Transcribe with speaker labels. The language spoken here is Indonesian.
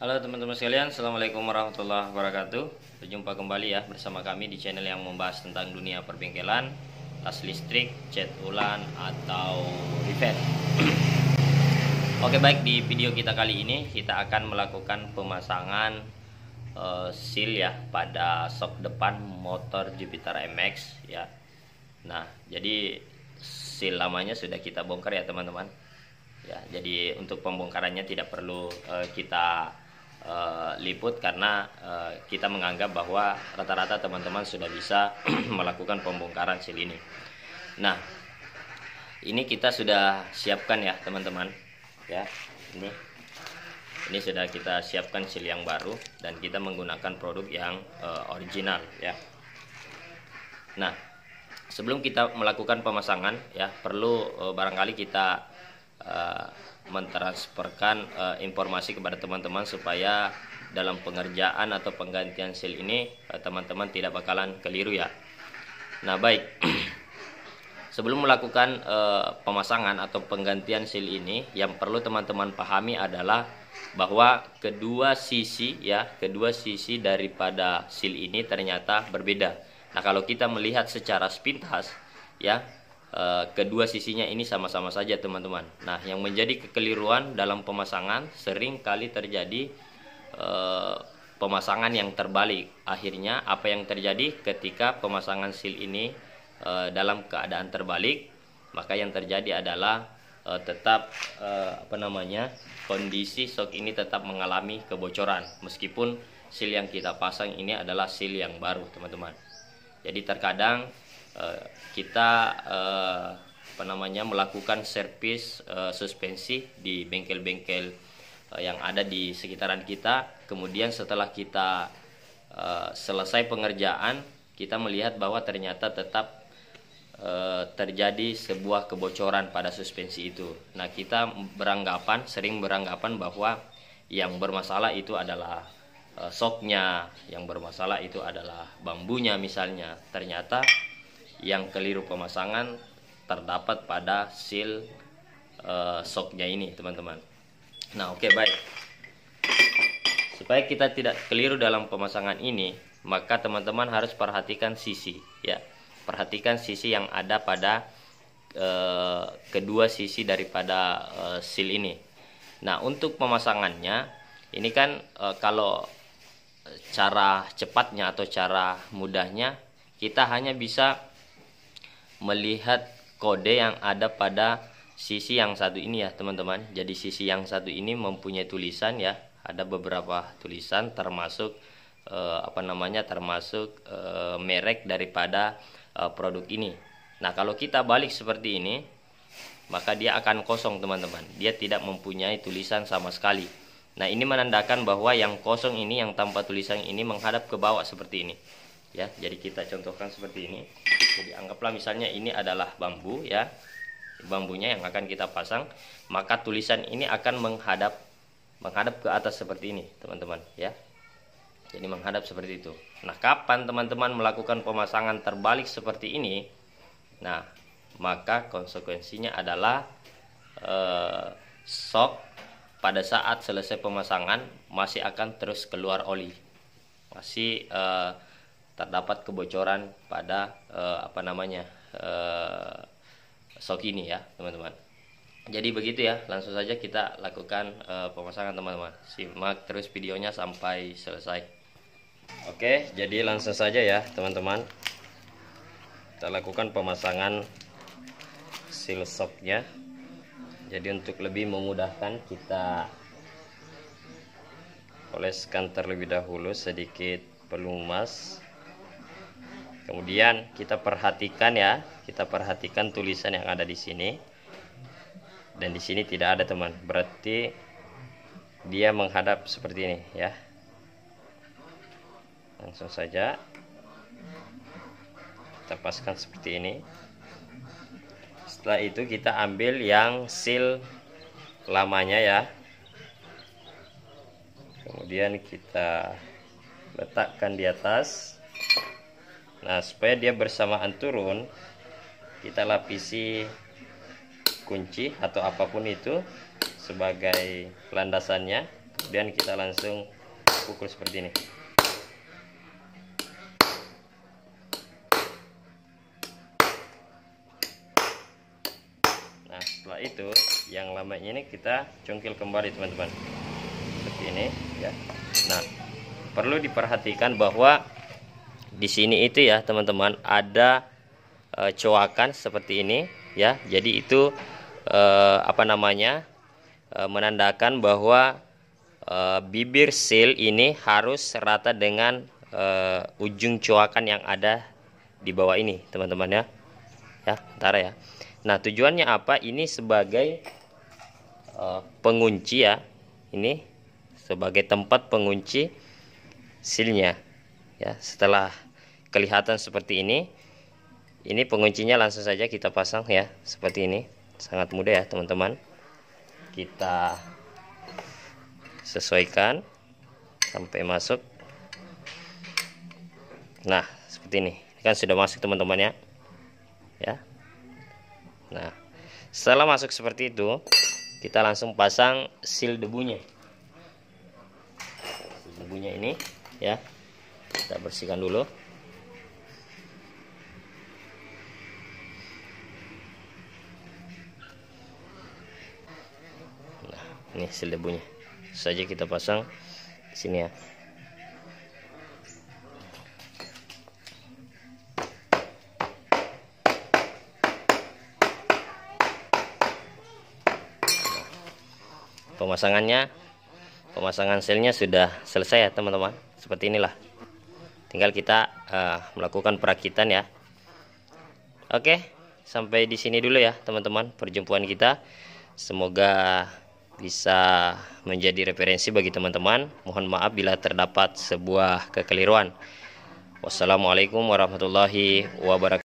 Speaker 1: Halo teman-teman sekalian, Assalamualaikum warahmatullahi wabarakatuh. Berjumpa kembali ya bersama kami di channel yang membahas tentang dunia perbengkelan Tas listrik, cat ulan, atau repair Oke baik, di video kita kali ini kita akan melakukan pemasangan uh, seal ya Pada sok depan motor Jupiter MX ya. Nah, jadi seal lamanya sudah kita bongkar ya teman-teman. Ya jadi untuk pembongkarannya tidak perlu uh, kita uh, liput karena uh, kita menganggap bahwa rata-rata teman-teman sudah bisa melakukan pembongkaran sil ini. Nah, ini kita sudah siapkan ya teman-teman. Ya, ini ini sudah kita siapkan sil yang baru dan kita menggunakan produk yang uh, original ya. Nah, sebelum kita melakukan pemasangan ya perlu uh, barangkali kita uh, mentransferkan uh, informasi kepada teman-teman supaya dalam pengerjaan atau penggantian seal ini eh, teman-teman uh, tidak bakalan keliru ya. Nah, baik. Sebelum melakukan uh, pemasangan atau penggantian seal ini, yang perlu teman-teman pahami adalah bahwa kedua sisi ya, kedua sisi daripada seal ini ternyata berbeda. Nah, kalau kita melihat secara sepintas ya, Eh, kedua sisinya ini sama-sama saja teman-teman. Nah, yang menjadi kekeliruan dalam pemasangan sering kali terjadi uh, pemasangan yang terbalik. Akhirnya apa yang terjadi ketika pemasangan seal ini uh, dalam keadaan terbalik, maka yang terjadi adalah tetap apa namanya? kondisi sok ini tetap mengalami kebocoran meskipun seal yang kita pasang ini adalah seal yang baru, teman-teman. Jadi terkadang kita uh, apa namanya melakukan servis uh, suspensi di bengkel-bengkel yang ada di sekitaran kita. Kemudian setelah kita selesai pengerjaan, kita melihat bahwa ternyata tetap terjadi sebuah kebocoran pada suspensi itu. Nah, kita beranggapan, sering beranggapan bahwa yang bermasalah itu adalah soknya, yang bermasalah itu adalah bambunya misalnya. Ternyata yang keliru pemasangan terdapat pada seal uh, soknya ini teman-teman. Nah oke okay, baik. Supaya kita tidak keliru dalam pemasangan ini maka teman-teman harus perhatikan sisi ya. Perhatikan sisi yang ada pada uh, kedua sisi daripada uh, seal ini. Nah untuk pemasangannya ini kan kalau cara cepatnya atau cara mudahnya kita hanya bisa melihat kode yang ada pada sisi yang satu ini ya teman-teman. Jadi sisi yang satu ini mempunyai tulisan ya. Ada beberapa tulisan termasuk eh, apa namanya termasuk eh, merek daripada eh, produk ini. Nah kalau kita balik seperti ini maka dia akan kosong teman-teman. Dia tidak mempunyai tulisan sama sekali. Nah ini menandakan bahwa yang kosong ini yang tanpa tulisan ini menghadap ke bawah seperti ini ya jadi kita contohkan seperti ini. Jadi anggaplah misalnya ini adalah bambu ya. Bambunya yang akan kita pasang maka tulisan ini akan menghadap menghadap ke atas seperti ini teman-teman ya. Jadi menghadap seperti itu. Nah kapan teman-teman melakukan pemasangan terbalik seperti ini? Nah maka konsekuensinya adalah eh, sok pada saat selesai pemasangan masih akan terus keluar oli. Masih eh, terdapat kebocoran pada uh, apa namanya uh, sok ini ya teman-teman. Jadi begitu ya langsung saja kita lakukan uh, pemasangan teman-teman. Simak terus videonya sampai selesai. Oke jadi langsung saja ya teman-teman. Kita lakukan pemasangan seal soknya. Jadi untuk lebih memudahkan kita oleskan terlebih dahulu sedikit pelumas kemudian kita perhatikan ya kita perhatikan tulisan yang ada di sini. Dan di sini tidak ada teman. Berarti dia menghadap seperti ini ya. Langsung saja. Kita paskan seperti ini. Setelah itu kita ambil yang seal lamanya ya. Kemudian kita letakkan di atas Nah, supaya dia bersamaan turun, kita lapisi kunci atau apa pun itu sebagai landasannya. kemudian kita langsung pukul seperti ini. Nah setelah itu yang lama ini kita congkel kembali teman-teman. Seperti ini ya. Nah perlu diperhatikan bahwa di sini itu ya teman-teman ada e, coakan seperti ini ya. Jadi itu e, apa namanya e, menandakan bahwa e, bibir seal ini harus rata dengan e, ujung coakan yang ada di bawah ini teman-teman ya. Ya ntar ya. Nah tujuannya apa? Ini sebagai e, pengunci ya. Ini sebagai tempat pengunci sealnya ya. Setelah kelihatan seperti ini. Ini penguncinya langsung saja kita pasang ya seperti ini. Sangat mudah ya teman-teman. Kita sesuaikan sampai masuk. Nah seperti ini. Ini kan sudah masuk teman-teman ya. Ya. Nah setelah masuk seperti itu kita langsung pasang seal debunya. Debunya ini ya. Kita bersihkan dulu ini sil debunya. Saja kita pasang di sini ya. Pemasangannya pemasangan selnya sudah selesai ya teman-teman. Seperti inilah. Tinggal kita uh, melakukan perakitan ya. Oke sampai di sini dulu ya teman-teman perjumpaan kita. Semoga bisa menjadi referensi bagi teman-teman. Mohon maaf bila terdapat sebuah kekeliruan. Wassalamualaikum warahmatullahi wabarakatuh.